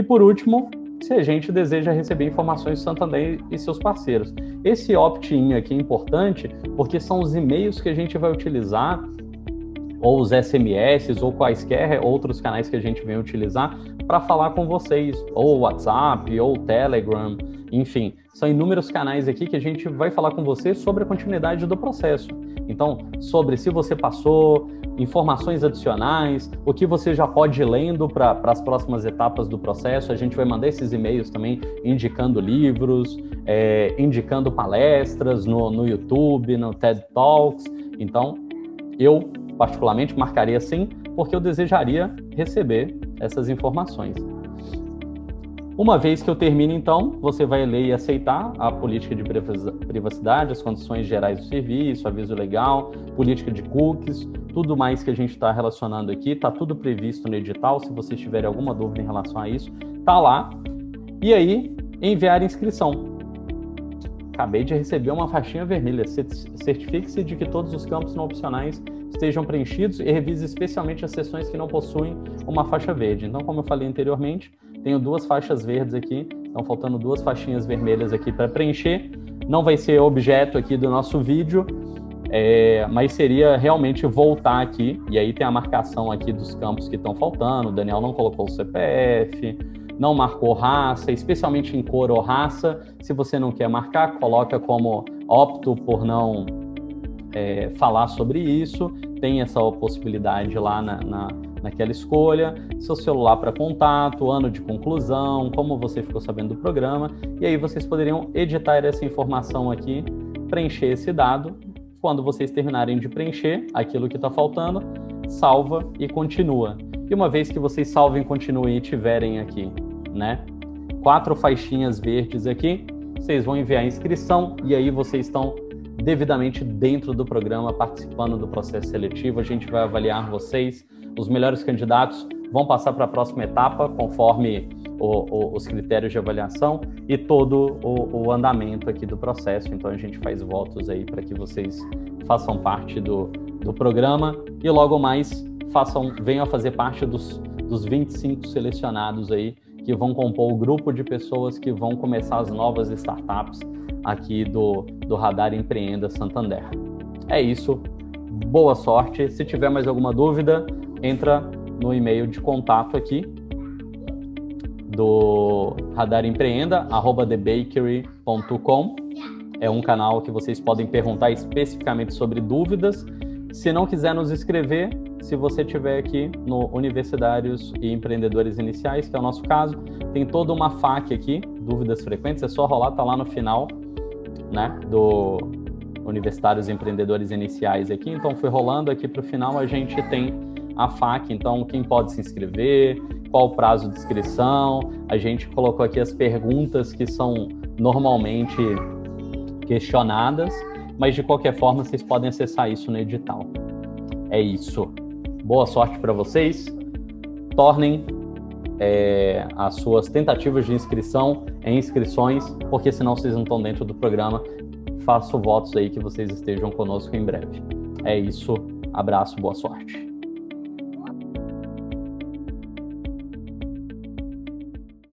E por último, se a gente deseja receber informações do Santander e seus parceiros. Esse opt-in aqui é importante porque são os e-mails que a gente vai utilizar ou os SMS ou quaisquer outros canais que a gente vem utilizar para falar com vocês, ou WhatsApp, ou Telegram, enfim, são inúmeros canais aqui que a gente vai falar com você sobre a continuidade do processo. Então, sobre se você passou, informações adicionais, o que você já pode ir lendo para as próximas etapas do processo. A gente vai mandar esses e-mails também indicando livros, é, indicando palestras no, no YouTube, no TED Talks. Então, eu particularmente marcaria sim, porque eu desejaria receber essas informações. Uma vez que eu termine, então, você vai ler e aceitar a política de privacidade, as condições gerais do serviço, aviso legal, política de cookies, tudo mais que a gente está relacionando aqui, está tudo previsto no edital. Se vocês tiverem alguma dúvida em relação a isso, tá lá. E aí, enviar inscrição. Acabei de receber uma faixinha vermelha. Certifique-se de que todos os campos não opcionais estejam preenchidos e revise especialmente as sessões que não possuem uma faixa verde. Então, como eu falei anteriormente, tenho duas faixas verdes aqui, estão faltando duas faixinhas vermelhas aqui para preencher. Não vai ser objeto aqui do nosso vídeo, é, mas seria realmente voltar aqui, e aí tem a marcação aqui dos campos que estão faltando. O Daniel não colocou o CPF, não marcou raça, especialmente em cor ou raça. Se você não quer marcar, coloca como opto por não é, falar sobre isso. Tem essa possibilidade lá na, na naquela escolha, seu celular para contato, ano de conclusão, como você ficou sabendo do programa, e aí vocês poderiam editar essa informação aqui, preencher esse dado. Quando vocês terminarem de preencher aquilo que está faltando, salva e continua. E uma vez que vocês salvem, continuem e tiverem aqui, né? Quatro faixinhas verdes aqui, vocês vão enviar a inscrição e aí vocês estão devidamente dentro do programa, participando do processo seletivo. A gente vai avaliar vocês os melhores candidatos vão passar para a próxima etapa, conforme o, o, os critérios de avaliação e todo o, o, andamento aqui do processo. Então a gente faz votos aí para que vocês façam parte do, do programa e logo mais façam, venham a fazer parte dos, dos 25 selecionados aí que vão compor o grupo de pessoas que vão começar as novas startups aqui do, do Radar Empreenda Santander. É isso. Boa sorte. Se tiver mais alguma dúvida, entra no e-mail de contato aqui do Radar Empreenda, arroba thebakery.com. É um canal que vocês podem perguntar especificamente sobre dúvidas. Se não quiser nos escrever, se você tiver aqui no Universitários e Empreendedores Iniciais, que é o nosso caso, tem toda uma FAQ aqui, dúvidas frequentes, é só rolar, tá lá no final, né, do Universitários e Empreendedores Iniciais aqui. Então, foi rolando aqui para o final, a gente tem a FAQ, então quem pode se inscrever, qual o prazo de inscrição. A gente colocou aqui as perguntas que são normalmente questionadas, mas de qualquer forma vocês podem acessar isso no edital. É isso. Boa sorte para vocês. Tornem é, as suas tentativas de inscrição em inscrições, porque senão vocês não estão dentro do programa. Faço votos aí que vocês estejam conosco em breve. É isso. Abraço, boa sorte.